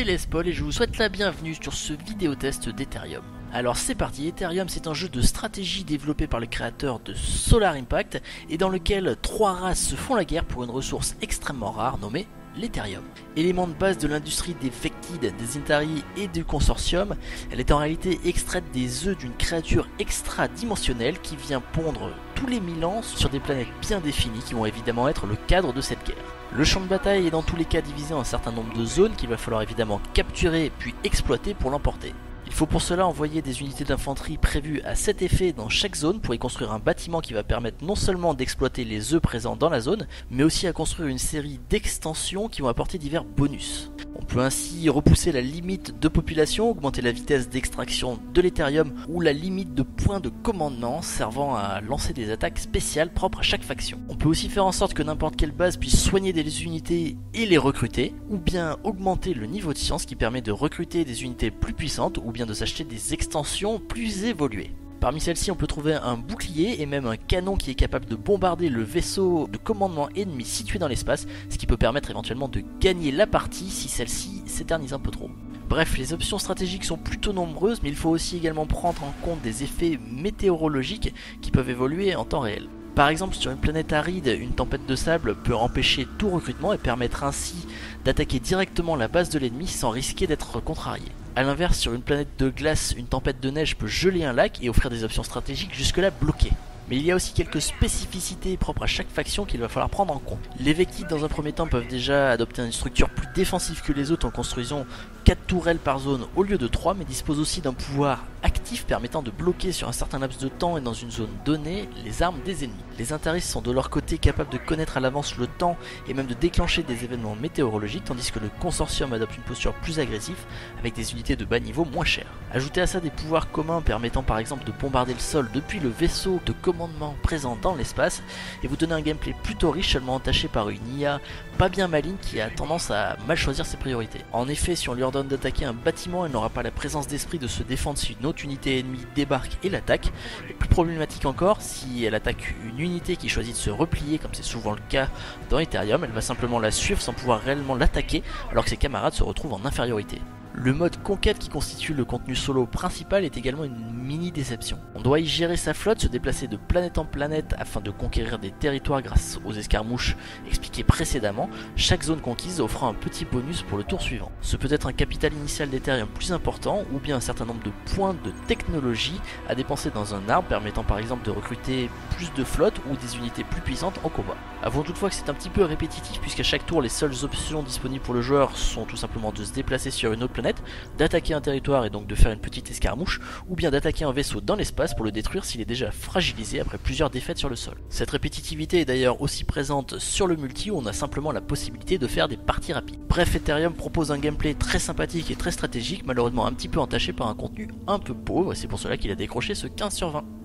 C'est Les Paul et je vous souhaite la bienvenue sur ce vidéo test d'Ethereum. Alors c'est parti, Ethereum c'est un jeu de stratégie développé par le créateur de Solar Impact et dans lequel trois races se font la guerre pour une ressource extrêmement rare nommée l'Ethereum. Élément de base de l'industrie des Vectid, des Intari et du consortium, elle est en réalité extraite des œufs d'une créature extra-dimensionnelle qui vient pondre tous les mille ans sur des planètes bien définies qui vont évidemment être le cadre de cette guerre. Le champ de bataille est dans tous les cas divisé en un certain nombre de zones qu'il va falloir évidemment capturer puis exploiter pour l'emporter. Il faut pour cela envoyer des unités d'infanterie prévues à cet effet dans chaque zone pour y construire un bâtiment qui va permettre non seulement d'exploiter les œufs présents dans la zone, mais aussi à construire une série d'extensions qui vont apporter divers bonus. On peut ainsi repousser la limite de population, augmenter la vitesse d'extraction de l'Ethereum ou la limite de points de commandement servant à lancer des attaques spéciales propres à chaque faction. On peut aussi faire en sorte que n'importe quelle base puisse soigner des unités et les recruter, ou bien augmenter le niveau de science qui permet de recruter des unités plus puissantes ou bien de s'acheter des extensions plus évoluées. Parmi celles-ci, on peut trouver un bouclier et même un canon qui est capable de bombarder le vaisseau de commandement ennemi situé dans l'espace, ce qui peut permettre éventuellement de gagner la partie si celle-ci s'éternise un peu trop. Bref, les options stratégiques sont plutôt nombreuses, mais il faut aussi également prendre en compte des effets météorologiques qui peuvent évoluer en temps réel. Par exemple, sur une planète aride, une tempête de sable peut empêcher tout recrutement et permettre ainsi d'attaquer directement la base de l'ennemi sans risquer d'être contrarié. A l'inverse, sur une planète de glace, une tempête de neige peut geler un lac et offrir des options stratégiques jusque-là bloquées. Mais il y a aussi quelques spécificités propres à chaque faction qu'il va falloir prendre en compte. Les Vectis dans un premier temps peuvent déjà adopter une structure plus défensive que les autres en construisant 4 tourelles par zone au lieu de 3 mais disposent aussi d'un pouvoir permettant de bloquer sur un certain laps de temps et dans une zone donnée les armes des ennemis. Les intaristes sont de leur côté capables de connaître à l'avance le temps et même de déclencher des événements météorologiques tandis que le consortium adopte une posture plus agressive avec des unités de bas niveau moins chères. Ajoutez à ça des pouvoirs communs permettant par exemple de bombarder le sol depuis le vaisseau de commandement présent dans l'espace et vous donnez un gameplay plutôt riche seulement entaché par une IA pas bien maligne qui a tendance à mal choisir ses priorités. En effet si on lui ordonne d'attaquer un bâtiment elle n'aura pas la présence d'esprit de se défendre si une autre unité ennemie débarque et l'attaque. Plus problématique encore, si elle attaque une unité qui choisit de se replier, comme c'est souvent le cas dans Ethereum, elle va simplement la suivre sans pouvoir réellement l'attaquer, alors que ses camarades se retrouvent en infériorité. Le mode conquête qui constitue le contenu solo principal est également une mini déception. On doit y gérer sa flotte, se déplacer de planète en planète afin de conquérir des territoires grâce aux escarmouches expliquées précédemment, chaque zone conquise offrant un petit bonus pour le tour suivant. Ce peut être un capital initial d'Ethereum plus important ou bien un certain nombre de points de technologie à dépenser dans un arbre permettant par exemple de recruter plus de flottes ou des unités plus puissantes en combat. Avouons toutefois que c'est un petit peu répétitif puisqu'à chaque tour les seules options disponibles pour le joueur sont tout simplement de se déplacer sur une autre d'attaquer un territoire et donc de faire une petite escarmouche, ou bien d'attaquer un vaisseau dans l'espace pour le détruire s'il est déjà fragilisé après plusieurs défaites sur le sol. Cette répétitivité est d'ailleurs aussi présente sur le multi où on a simplement la possibilité de faire des parties rapides. Bref, Ethereum propose un gameplay très sympathique et très stratégique, malheureusement un petit peu entaché par un contenu un peu pauvre, et c'est pour cela qu'il a décroché ce 15 sur 20.